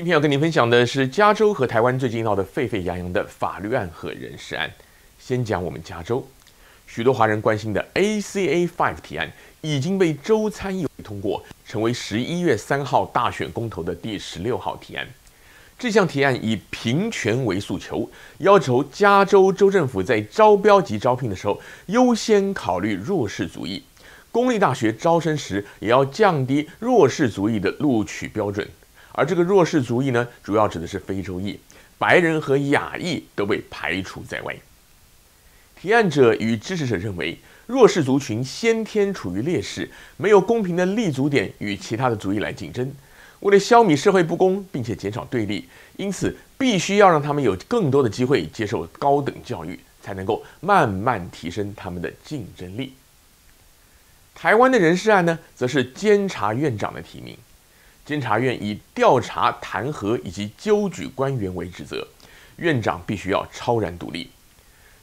今天要跟您分享的是加州和台湾最近闹得沸沸扬扬的法律案和人事案。先讲我们加州，许多华人关心的 ACA Five 提案已经被州参议会通过，成为十一月三号大选公投的第十六号提案。这项提案以平权为诉求，要求加州州政府在招标及招聘的时候优先考虑弱势族裔。公立大学招生时也要降低弱势族裔的录取标准，而这个弱势族裔呢，主要指的是非洲裔、白人和亚裔都被排除在外。提案者与支持者认为，弱势族群先天处于劣势，没有公平的立足点与其他的族裔来竞争。为了消弭社会不公，并且减少对立，因此必须要让他们有更多的机会接受高等教育，才能够慢慢提升他们的竞争力。台湾的人事案呢，则是监察院长的提名。监察院以调查、弹劾以及纠举官员为职责，院长必须要超然独立。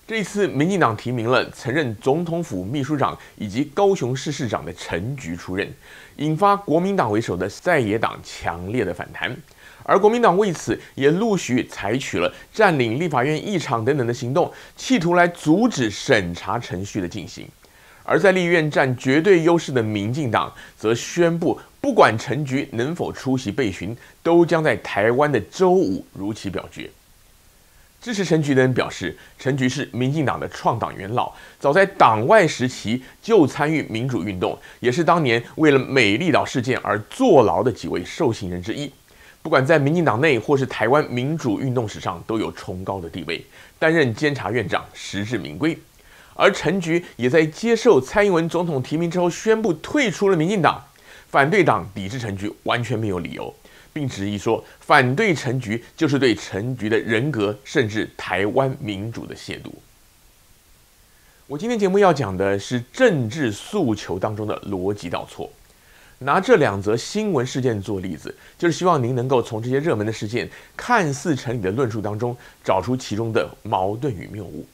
这一次，民进党提名了曾任总统府秘书长以及高雄市市长的陈菊出任，引发国民党为首的在野党强烈的反弹。而国民党为此也陆续采取了占领立法院议场等等的行动，企图来阻止审查程序的进行。而在立院占绝对优势的民进党，则宣布不管陈菊能否出席备询，都将在台湾的周五如期表决。支持陈菊的人表示，陈菊是民进党的创党元老，早在党外时期就参与民主运动，也是当年为了美丽岛事件而坐牢的几位受刑人之一。不管在民进党内或是台湾民主运动史上，都有崇高的地位，担任监察院长实至名归。而陈菊也在接受蔡英文总统提名之后，宣布退出了民进党。反对党抵制陈菊完全没有理由，并质疑说，反对陈菊就是对陈菊的人格甚至台湾民主的亵渎。我今天节目要讲的是政治诉求当中的逻辑倒错，拿这两则新闻事件做例子，就是希望您能够从这些热门的事件看似成立的论述当中，找出其中的矛盾与谬误。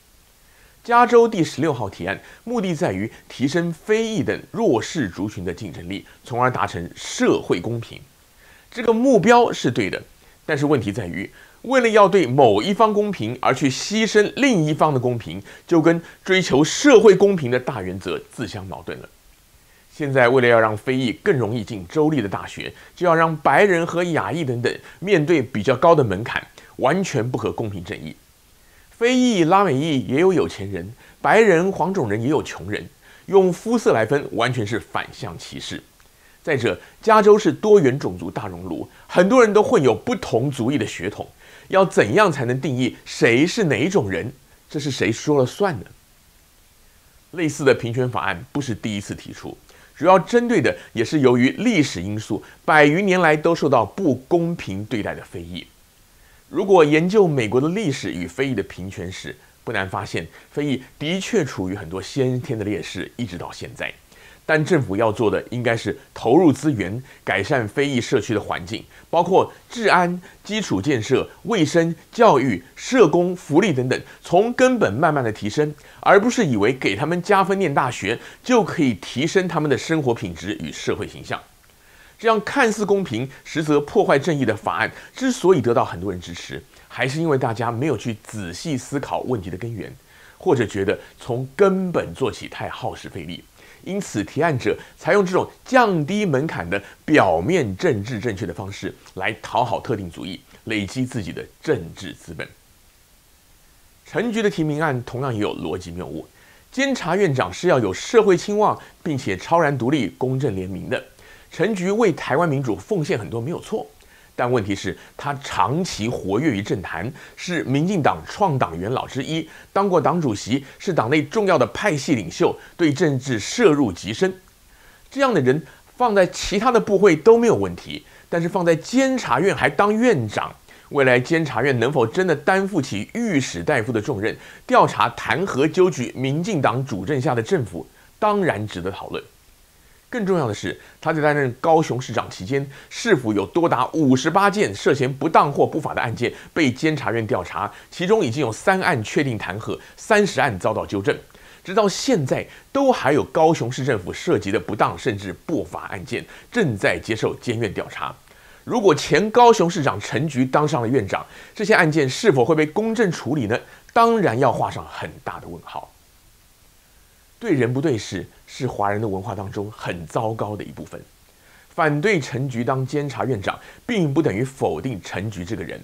加州第十六号提案目的在于提升非裔等弱势族群的竞争力，从而达成社会公平。这个目标是对的，但是问题在于，为了要对某一方公平而去牺牲另一方的公平，就跟追求社会公平的大原则自相矛盾了。现在为了要让非裔更容易进州立的大学，就要让白人和亚裔等等面对比较高的门槛，完全不合公平正义。非裔、拉美裔也有有钱人，白人、黄种人也有穷人，用肤色来分完全是反向歧视。再者，加州是多元种族大熔炉，很多人都混有不同族裔的血统，要怎样才能定义谁是哪一种人？这是谁说了算呢？类似的平权法案不是第一次提出，主要针对的也是由于历史因素，百余年来都受到不公平对待的非裔。如果研究美国的历史与非裔的平权史，不难发现，非裔的确处于很多先天的劣势，一直到现在。但政府要做的，应该是投入资源，改善非裔社区的环境，包括治安、基础建设、卫生、教育、社工、福利等等，从根本慢慢的提升，而不是以为给他们加分念大学，就可以提升他们的生活品质与社会形象。这样看似公平，实则破坏正义的法案，之所以得到很多人支持，还是因为大家没有去仔细思考问题的根源，或者觉得从根本做起太耗时费力，因此提案者采用这种降低门槛的表面政治正确的方式来讨好特定主义，累积自己的政治资本。陈局的提名案同样也有逻辑谬误，监察院长是要有社会清望，并且超然独立、公正廉明的。陈菊为台湾民主奉献很多没有错，但问题是，他长期活跃于政坛，是民进党创党元老之一，当过党主席，是党内重要的派系领袖，对政治涉入极深。这样的人放在其他的部会都没有问题，但是放在监察院还当院长，未来监察院能否真的担负起御史大夫的重任，调查弹劾纠举民进党主政下的政府，当然值得讨论。更重要的是，他在担任高雄市长期间，是否有多达五十八件涉嫌不当或不法的案件被监察院调查？其中已经有三案确定弹劾，三十案遭到纠正。直到现在，都还有高雄市政府涉及的不当甚至不法案件正在接受监院调查。如果前高雄市长陈菊当上了院长，这些案件是否会被公正处理呢？当然要画上很大的问号。对人不对事是华人的文化当中很糟糕的一部分。反对陈菊当监察院长，并不等于否定陈菊这个人。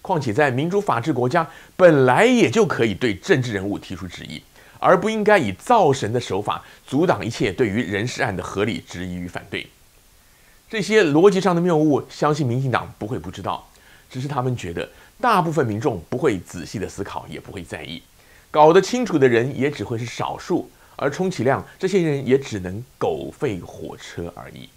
况且在民主法治国家，本来也就可以对政治人物提出质疑，而不应该以造神的手法阻挡一切对于人事案的合理质疑与反对。这些逻辑上的谬误，相信民进党不会不知道，只是他们觉得大部分民众不会仔细的思考，也不会在意，搞得清楚的人也只会是少数。而充其量，这些人也只能狗吠火车而已。